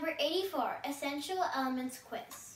Number 84, Essential Elements Quiz.